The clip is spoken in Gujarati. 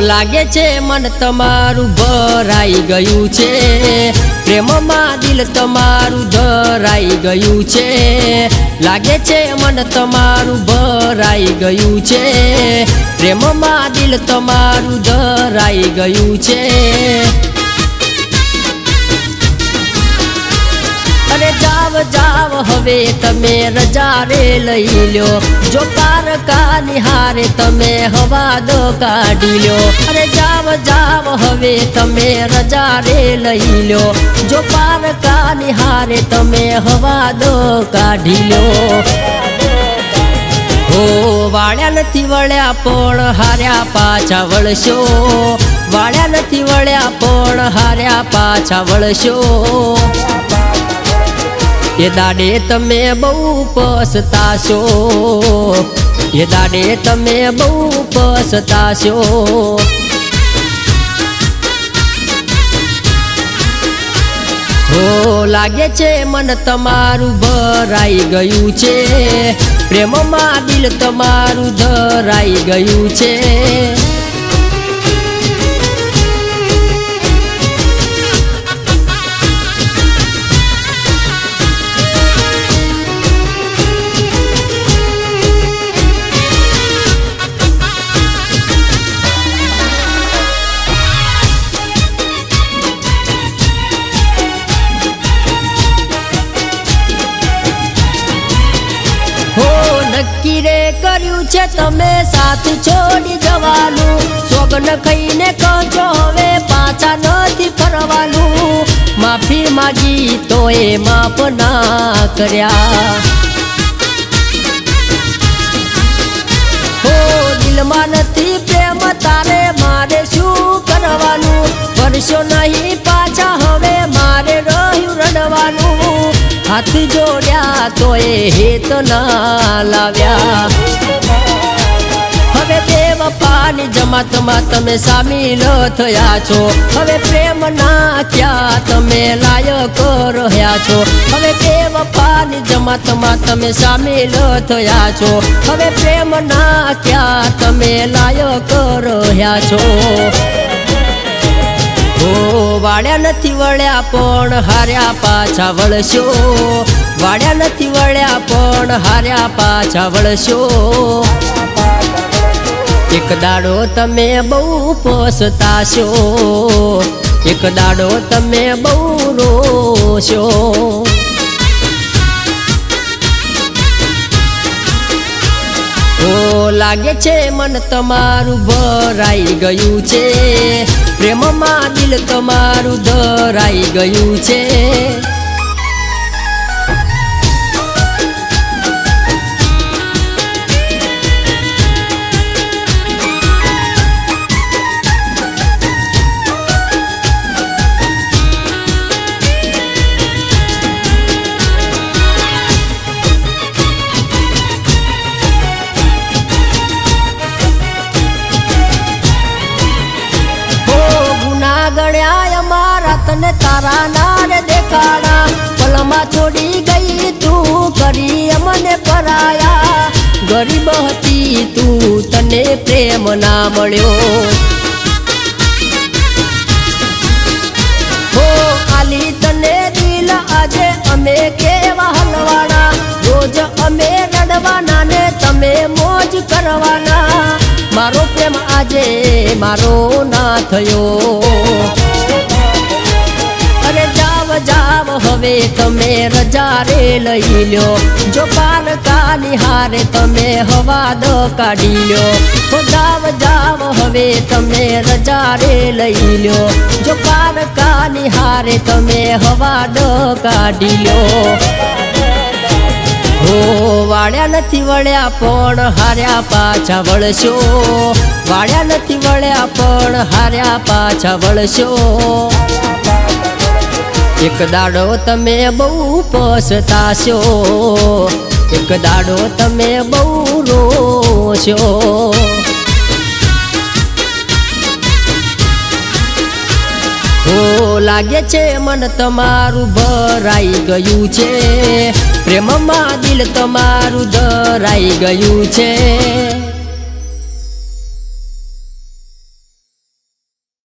લાગે છે મન તમારું ભરાઈ ગયું છે. પ્રેમમાં દિલ તમારું ધરાઈ ગયું છે. લાગે છે મન તમારું ભરાઈ ગયું છે. પ્રેમમાં દિલ તમારું ધરાઈ ગયું છે. હવે તમે રજા રે લઈ લ્યો. જો પારકા નિહારે તમે હવાદ કાઢી લ્યો. અરે જાવ જાવ, હવે તમે રજા રે લઈ લ્યો. જો પારકા નિહારે તમે હવાદ કાઢી લ્યો. હો, વાળ્યા નથી વળ્યા પણ હાર્યા પાછા વળશો. વાળ્યા નથી વળ્યા પણ હાર્યા પાછા વળશો. એ દાડે તમે બહુ પસતાશો. એ દાડે તમે બહુ પસતાશો. હો, લાગે છે મન તમારું ભરાઈ ગયું છે. પ્રેમમાં દિલ તમારું ધરાઈ ગયું છે. છે, તમે સાથ છોડી જવાનું. સોગન ખાઈને કહો હવે પાછા નથી ફરવાનું. માફી માગી તો એ માફ ના કર્યા. હો, દિલમાં નથી પ્રેમ, તારે મારે શું કરવાનું? વર્ષો નહીં પાછા, હવે હાથ જોડ્યા તો એ હેત ના લાવ્યા. હવે બે વફાની જમાતમાં તમે સામેલ થયા છો. હવે પ્રેમ ના ક્યાં તમે લાયક રહ્યા છો. હવે બે વફાની જમાતમાં તમે સામેલ થયા છો. હવે પ્રેમ ના ક્યાં તમે લાયક રહ્યા છો. હો વાળ્યા નથી વળ્યા પણ હાર્યા પાછા વળશો. વાળ્યા નથી વળ્યા પણ હાર્યા પાછા વળશો. એક દાડો તમે બહુ પોસતાશો. એક દાડો તમે બહુ રોશો. લાગે છે મન તમારું ભરાઈ ગયું છે. પ્રેમમાં દિલ તમારું ધરાઈ ગયું છે. તને તારા નાર દેખાડા. પલમાં છોડી ગઈ તું, કરી અમને પરાયા. ગરીબ હતી તું, તને પ્રેમ ના મળ્યો. હો આલી તને દિલ આજે અમે કેવા હલવાના. અમે રડવાના તમે મોજ કરવાના. મારો પ્રેમ આજે મારો ના થયો. હવે તમે રજા રે લઈ લ્યો. જો પારકા નિહારે તમે હવાદ કાઢી લ્યો. તો જાવ જાવ હવે તમે રજા રે લઈ લ્યો. જો પારકા નિહારે તમે હવાદ કાઢી લ્યો. હો, વાળ્યા નથી વળ્યા પણ હાર્યા પાછા વળશો. વાળ્યા નથી વળ્યા પણ હાર્યા પાછા વળશો. એક દાડો તમે બહુ પસતાશો. એક દાડો તમે બહુ રોશો. હો, લાગે છે મન તમારું ભરાઈ ગયું છે. પ્રેમમાં દિલ તમારું ધરાઈ ગયું છે.